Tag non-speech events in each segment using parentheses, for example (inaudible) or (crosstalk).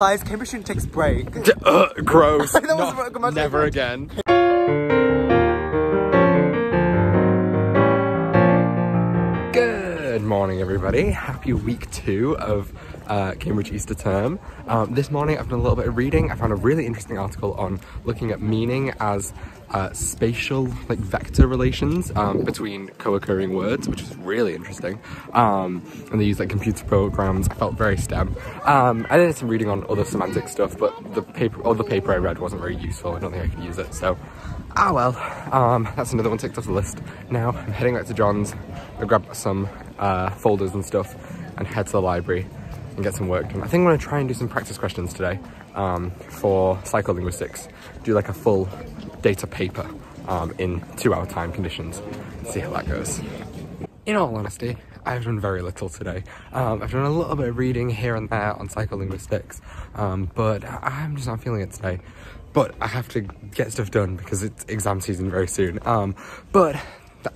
Guys, Cambridge student takes break. (laughs) Uh, gross. (laughs) That was Not- what- come on, never again. Good morning, everybody. Happy week two of uh, Cambridge Easter term. Um, this morning, I've done a little bit of reading. I found a really interesting article on looking at meaning as uh, spatial, like vector relations um, between co-occurring words, which is really interesting. Um, and they use like computer programs. I felt very STEM. Um, I did some reading on other semantic stuff, but the paper, or the paper I read wasn't very useful. I don't think I could use it. So, ah well. Um, that's another one ticked off the list. Now I'm heading back to John's. I grab some uh, folders and stuff and head to the library and get some work done. I think I'm to try and do some practice questions today um, for psycholinguistics. Do like a full data paper um, in two hour time conditions. See how that goes. In all honesty, I've done very little today. Um, I've done a little bit of reading here and there on psycholinguistics, um, but I'm just not feeling it today. But I have to get stuff done because it's exam season very soon. Um, but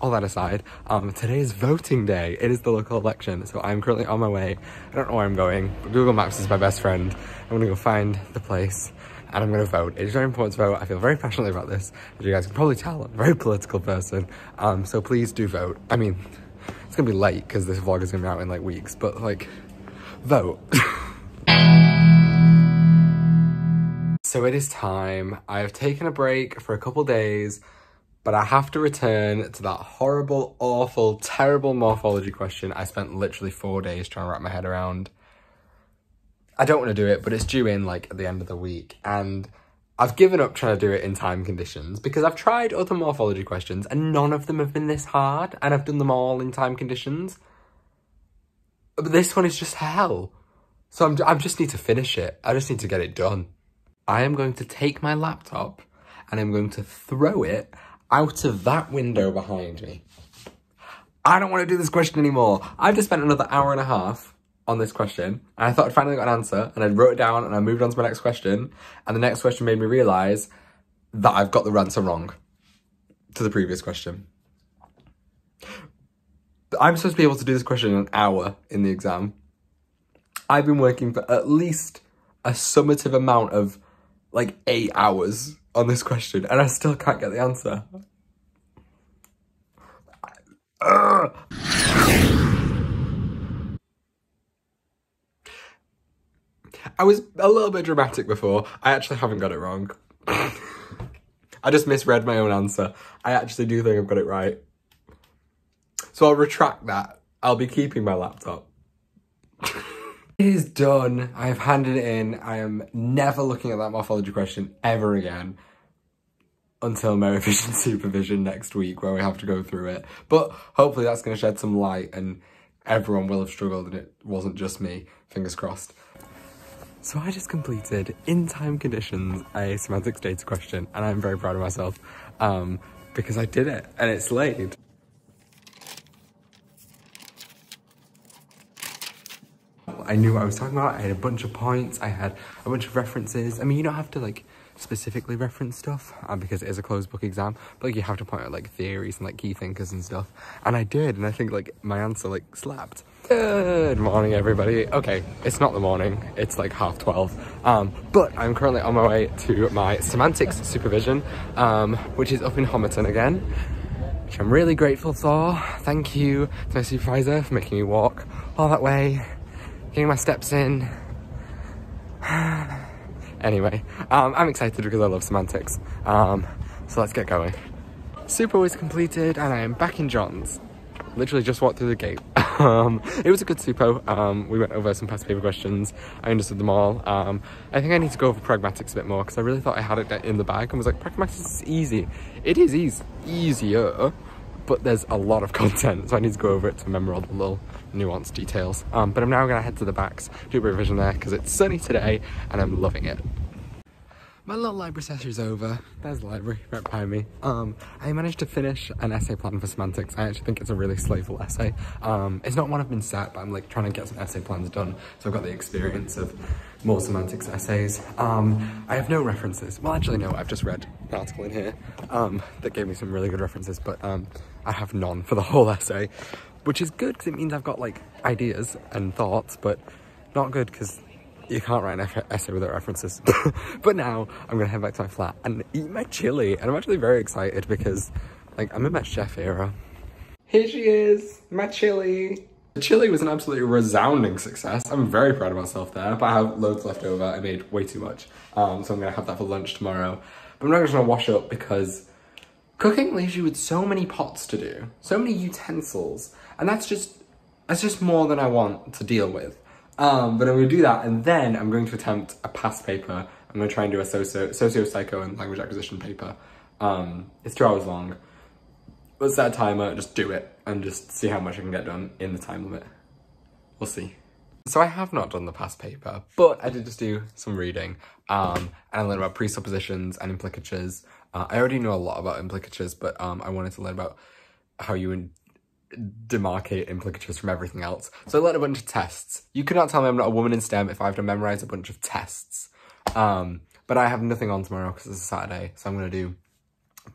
all that aside, um, today is voting day. It is the local election, so I'm currently on my way. I don't know where I'm going, but Google Maps is my best friend. I'm gonna go find the place and I'm gonna vote. It is very important to vote. I feel very passionately about this. As you guys can probably tell, I'm a very (laughs) political person. Um, so please do vote. I mean, it's gonna be late because this vlog is gonna be out in like weeks, but like, vote. (laughs) so it is time. I have taken a break for a couple days, but I have to return to that horrible, awful, terrible morphology question I spent literally four days trying to wrap my head around. I don't want to do it, but it's due in like at the end of the week. And I've given up trying to do it in time conditions because I've tried other morphology questions and none of them have been this hard and I've done them all in time conditions. But this one is just hell. So I'm, I just need to finish it. I just need to get it done. I am going to take my laptop and I'm going to throw it out of that window behind me. I don't want to do this question anymore. I've just spent another hour and a half on this question, and I thought I'd finally got an answer, and I wrote it down, and I moved on to my next question, and the next question made me realise that I've got the answer wrong to the previous question. I'm supposed to be able to do this question in an hour in the exam. I've been working for at least a summative amount of like eight hours on this question, and I still can't get the answer. I was a little bit dramatic before. I actually haven't got it wrong. I just misread my own answer. I actually do think I've got it right. So I'll retract that. I'll be keeping my laptop. (laughs) it is done. I have handed it in. I am never looking at that morphology question ever again until my revision (laughs) supervision next week where we have to go through it. But hopefully that's going to shed some light and everyone will have struggled and it wasn't just me. Fingers crossed. So I just completed, in time conditions, a semantics data question, and I'm very proud of myself um, because I did it, and it's laid. I knew what I was talking about. I had a bunch of points. I had a bunch of references. I mean, you don't have to like specifically reference stuff um, because it is a closed book exam, but like you have to point out like theories and like key thinkers and stuff. And I did, and I think like my answer like slapped. Good morning, everybody. Okay, it's not the morning. It's like half 12. Um, but I'm currently on my way to my semantics supervision, um, which is up in Homerton again, which I'm really grateful for. Thank you to my supervisor for making me walk all that way, getting my steps in. (sighs) anyway, um, I'm excited because I love semantics. Um, so let's get going. Super is completed and I am back in John's. Literally just walked through the gate. (laughs) um, it was a good supo. Um, we went over some past paper questions. I understood them all. Um, I think I need to go over pragmatics a bit more because I really thought I had it in the bag and was like, pragmatics is easy. It is easy, easier, but there's a lot of (laughs) content, so I need to go over it to remember all the little nuanced details. Um, but I'm now gonna head to the backs, do a revision there because it's sunny today and I'm loving it. My little library session is over. There's the library right behind me. Um, I managed to finish an essay plan for semantics. I actually think it's a really slayful essay. Um, it's not one I've been set, but I'm like trying to get some essay plans done. So I've got the experience of more semantics essays. Um, I have no references. Well, actually, no, I've just read an article in here um, that gave me some really good references, but um, I have none for the (laughs) whole essay, which is good because it means I've got like ideas and thoughts, but not good because You can't write an essay without references. (laughs) but now I'm gonna head back to my flat and eat my chili. And I'm actually very excited because like I'm in my chef era. Here she is, my chili. The chili was an absolutely resounding success. I'm very proud of myself there, but I have loads left over. I made way too much. Um, so I'm gonna have that for lunch tomorrow. But I'm not just gonna wash up because cooking leaves you with so many pots to do, so many utensils. And that's just, that's just more than I want to deal with. Um, but I'm to do that, and then I'm going to attempt a past paper. I'm to try and do a socio, socio-psycho and language acquisition paper. Um, it's two hours long. Let's set a timer, just do it, and just see how much I can get done in the time limit. We'll see. So I have not done the past paper, but I did just do some reading, um, and I learned about presuppositions and implicatures. Uh, I already know a lot about implicatures, but um, I wanted to learn about how you demarcate implicatures from everything else. So I learned a bunch of tests. You cannot tell me I'm not a woman in STEM if I have to memorize a bunch of tests. Um, but I have nothing on tomorrow because it's a Saturday, so I'm going to do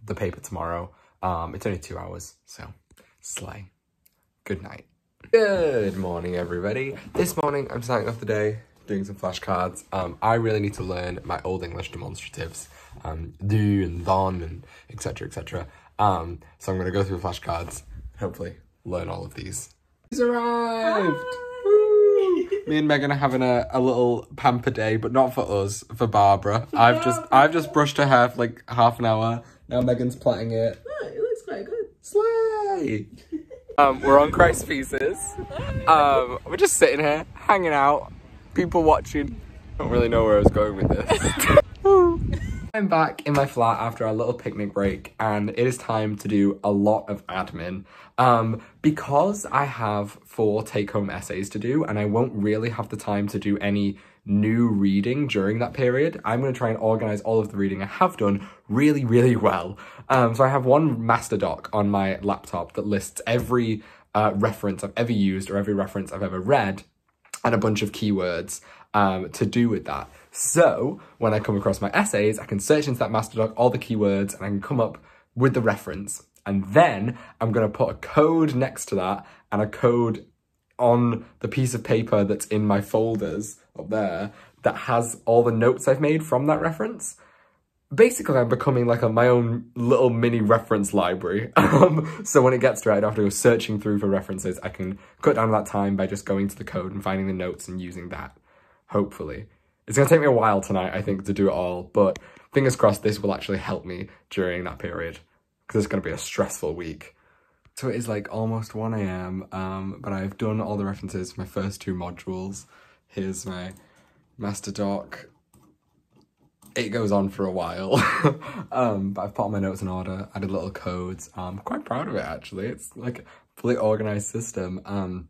the paper tomorrow. Um, it's only two hours, so slay. Good night. Good morning, everybody. This morning, I'm starting off the day doing some flashcards. Um, I really need to learn my Old English demonstratives, um, do and don and etc. etc. Um, so I'm going to go through flashcards, hopefully learn all of these. He's arrived! Me and Megan are having a, a little pamper day, but not for us, for Barbara. For I've Barbara. just I've just brushed her hair for like half an hour. Now Megan's plaiting it. Oh, it looks quite good. Slay! (laughs) um, we're on Christ Pieces. Um, we're just sitting here, hanging out, people watching. I don't really know where I was going with this. (laughs) I'm back in my flat after a little picnic break and it is time to do a lot of admin. Um, because I have four take-home essays to do and I won't really have the time to do any new reading during that period, I'm going to try and organize all of the reading I have done really, really well. Um, so I have one master doc on my laptop that lists every uh, reference I've ever used or every reference I've ever read and a bunch of keywords um, to do with that. So when I come across my essays, I can search into that master doc, all the keywords, and I can come up with the reference. And then I'm gonna put a code next to that and a code on the piece of paper that's in my folders up there that has all the notes I've made from that reference. Basically, I'm becoming like a, my own little mini reference library. (laughs) Um, so when it gets to it, I don't have to go searching through for references. I can cut down that time by just going to the code and finding the notes and using that, hopefully. It's going to take me a while tonight, I think, to do it all, but fingers crossed this will actually help me during that period because it's going to be a stressful week. So it is like almost 1am, um, but I've done all the references for my first two modules. Here's my master doc. It goes on for a while, (laughs) um, but I've put all my notes in order, added little codes. I'm quite proud of it actually. It's like a fully organized system. Um,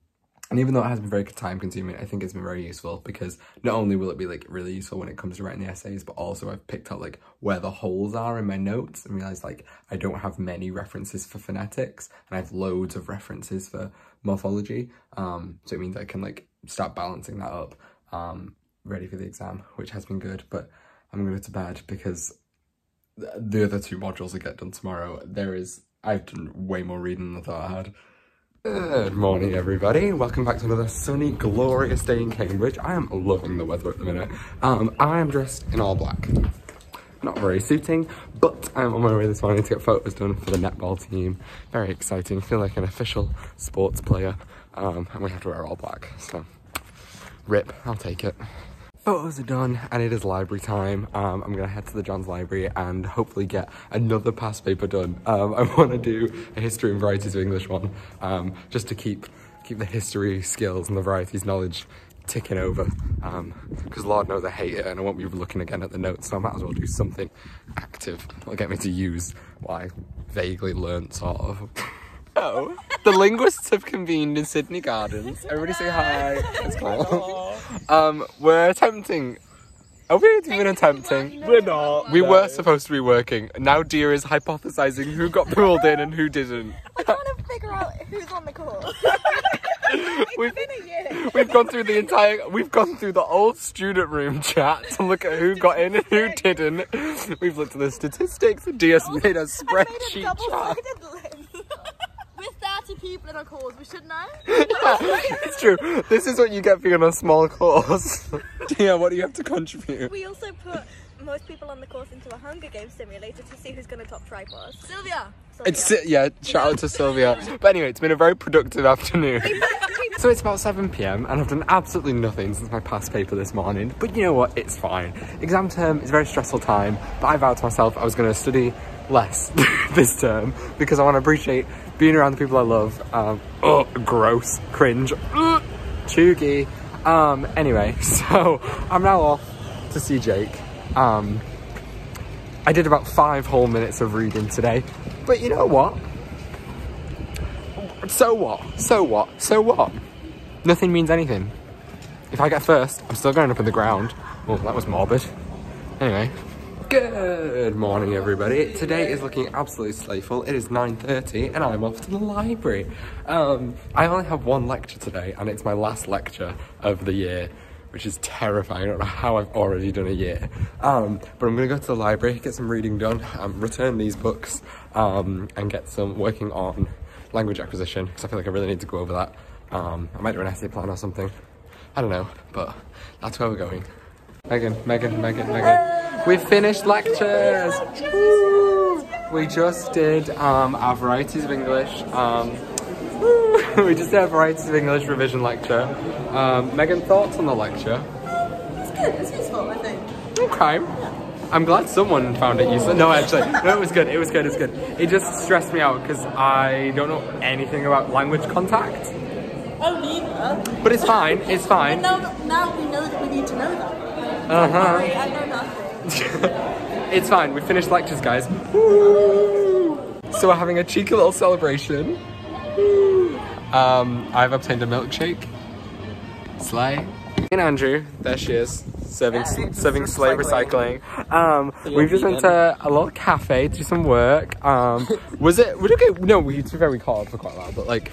and even though it has been very time consuming, I think it's been very useful because not only will it be like really useful when it comes to writing the essays, but also I've picked up like where the holes are in my notes and realized like I don't have many references for phonetics and I have loads of references for morphology. Um, so it means I can like start balancing that up, um, ready for the exam, which has been good, but I'm gonna go to bed because the other two modules I get done tomorrow, there is, I've done way more reading than I thought I had. Good morning everybody, welcome back to another sunny, glorious day in Cambridge. I am loving the weather at the minute. Um, I am dressed in all black. Not very suiting, but I'm on my way this morning to get photos done for the netball team. Very exciting, feel like an official sports player. Um, and we have to wear all black, so rip, I'll take it photos are done and it is library time. Um, I'm gonna head to the Johns Library and hopefully get another past paper done. Um, I wanna do a history and varieties of English one um, just to keep keep the history skills and the varieties knowledge ticking over because um, Lord knows I hate it and I won't be looking again at the notes so I might as well do something active that'll get me to use what I vaguely learnt sort of. Oh, (laughs) the linguists have convened in Sidney Gardens. Everybody say hi. It's cool. Um, we're attempting. Are we even attempting? We're not. We no. were supposed to be working. Now Dia is hypothesizing who got pulled in and who didn't. I want to figure out who's on the course. (laughs) we've, we've gone through the entire we've gone through the old student room chat to look at who got in and who didn't. We've looked at the statistics. Dia's made a spreadsheet chart people in our course. We should know. (laughs) it's true. This is what you get for being on a small course. (laughs) yeah, what do you have to contribute? We also put most people on the course into a Hunger Games simulator to see who's going to top Tripos. Sylvia! It's uh, yeah, shout out to Sylvia. (laughs) But anyway, it's been a very productive afternoon. So it's about 7 pm and I've done absolutely nothing since my past paper this morning. But you know what? It's fine. Exam term is a very stressful time, but I vowed to myself I was going to study less this term because I want to appreciate being around the people I love. Um, oh, gross, cringe, uh. Um, anyway, (laughs) so I'm now off to see Jake. Um, I did about five whole minutes of reading today, but you know what? So what? So what? So what? Nothing means anything. If I get first, I'm still going up in the ground. Oh, that was morbid. Anyway, good morning everybody. Today is looking absolutely slayful. It is 9.30 and I'm off to the library. Um, I only have one lecture today and it's my last lecture of the year which is terrifying. I don't know how I've already done a year. Um, but I'm gonna go to the library, get some reading done, um, return these books, um, and get some working on language acquisition, because I feel like I really need to go over that. Um, I might do an essay plan or something. I don't know, but that's where we're going. Megan, Megan, Megan, Megan. We've finished lectures! Woo! We just did um, our varieties of English. Um, (laughs) we just did our varieties of English revision lecture. Um, Megan, thoughts on the lecture? It's good. It's useful, I think. Okay. I'm glad someone found it useful. No, actually, no, it was good. It was good. It was good. It just stressed me out because I don't know anything about language contact. Oh, neither. But it's fine. It's fine. now, now we know that we need to know that. Uh huh. I know nothing. It's fine. We finished lectures, guys. Woo! So we're having a cheeky little celebration. Um, I've obtained a milkshake. Slay. And Andrew, there she is, serving serving sleigh recycling. Um, we've just went to a little cafe to do some work. Um, was it? Was it okay? No, we were very up for quite a while, but like,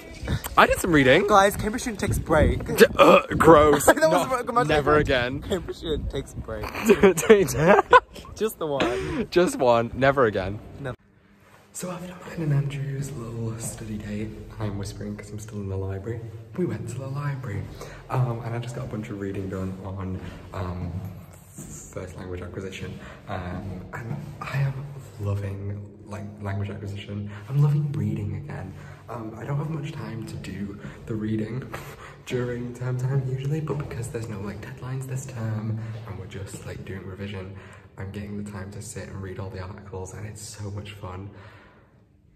I did some reading. Guys, Cambridge student takes break. Uh, gross. (laughs) That was Not- a grammatical never word. again. Cambridge student takes break. (laughs) (laughs) Just the one. Just one. Never again. No. So after mine and Andrew's little study date, I'm whispering because I'm still in the library. We went to the library, um, and I just got a bunch of reading done on um, first language acquisition, um, and I am loving like language acquisition. I'm loving reading again. Um, I don't have much time to do the reading (laughs) during term time usually, but because there's no like deadlines this term, and we're just like doing revision, I'm getting the time to sit and read all the articles, and it's so much fun.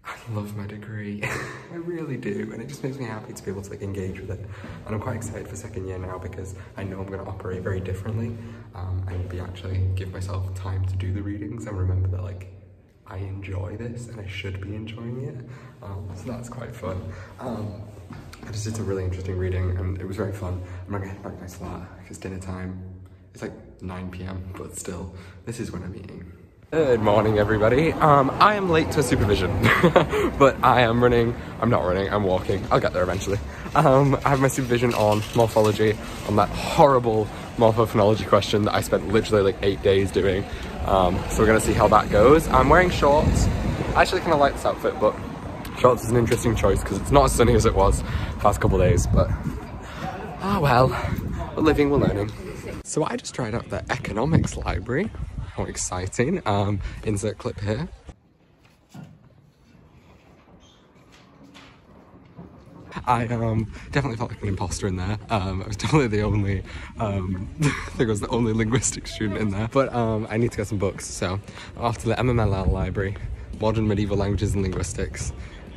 I love my degree. (laughs) I really do. And it just makes me happy to be able to like engage with it. And I'm quite excited for second year now because I know I'm going to operate very differently um, and be actually give myself time to do the readings and remember that like I enjoy this and I should be enjoying it. Um, so that's quite fun. Um, I just did some really interesting reading and it was very fun. I'm not going to head back to my flat because dinner time. It's like 9 p.m. but still, this is when I'm eating. Good morning, everybody. Um, I am late to supervision, (laughs) but I am running. I'm not running. I'm walking. I'll get there eventually. Um, I have my supervision on morphology, on that horrible morphophonology question that I spent literally like eight days doing. Um, so we're gonna see how that goes. I'm wearing shorts. I actually kind of like this outfit, but shorts is an interesting choice because it's not as sunny as it was past couple days. But ah well, we're living, we're learning. So I just tried out the economics library. How exciting. Um, insert clip here. I um, definitely felt like an imposter in there. Um, I was (laughs) definitely the only, um, (laughs) I think I was the only linguistic student in there. But um, I need to get some books, so off to the MMLL library, Modern Medieval Languages and Linguistics.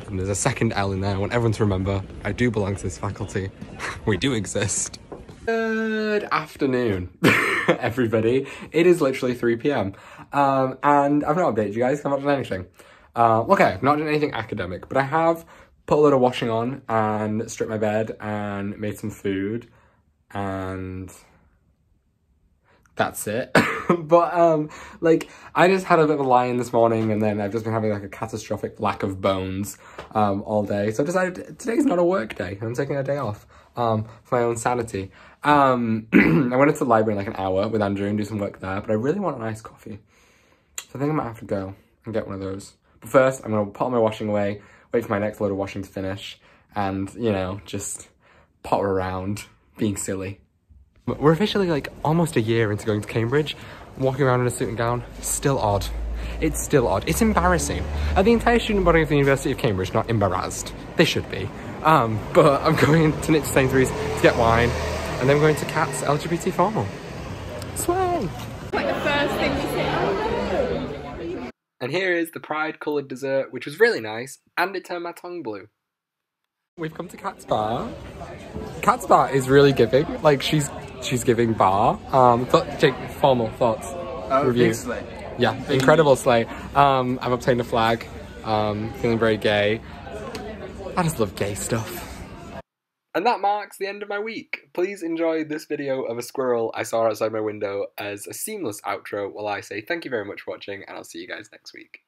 And there's a second L in there. I want everyone to remember I do belong to this faculty. (laughs) we do exist. Good afternoon, (laughs) everybody. It is literally 3 p.m. Um, and I've not updated you guys. I've not done anything. Uh, okay, I've not done anything academic, but I have put a lot of washing on and stripped my bed and made some food and that's it. (laughs) but um like I just had a bit of a lie-in this morning and then I've just been having like a catastrophic lack of bones um all day. So I decided today's not a work day. I'm taking a day off um for my own sanity. Um (clears throat) I went into the library in like an hour with Andrew and do some work there, but I really want an iced coffee. So I think I might have to go and get one of those. But first I'm gonna put my washing away, wait for my next load of washing to finish and, you know, just potter around being silly. We're officially like almost a year into going to Cambridge. Walking around in a suit and gown, still odd. It's still odd. It's embarrassing. Are the entire student body of the University of Cambridge not embarrassed. They should be. Um, but I'm going to Nick Sainsbury's to get wine, and then I'm going to Catz LGBT formal. Sway! Like the first thing to say, oh no. And here is the pride coloured dessert, which was really nice, and it turned my tongue blue. We've come to Catz Bar. Catz Bar is really giving. Like she's she's giving bar. Um, th- Jake, formal thoughts. Oh, Review. big slay. Yeah, incredible slay. Um, I've obtained a flag. Um, feeling very gay. I just love gay stuff. And that marks the end of my week. Please enjoy this video of a squirrel I saw outside my window as a seamless outro while I say thank you very much for watching and I'll see you guys next week.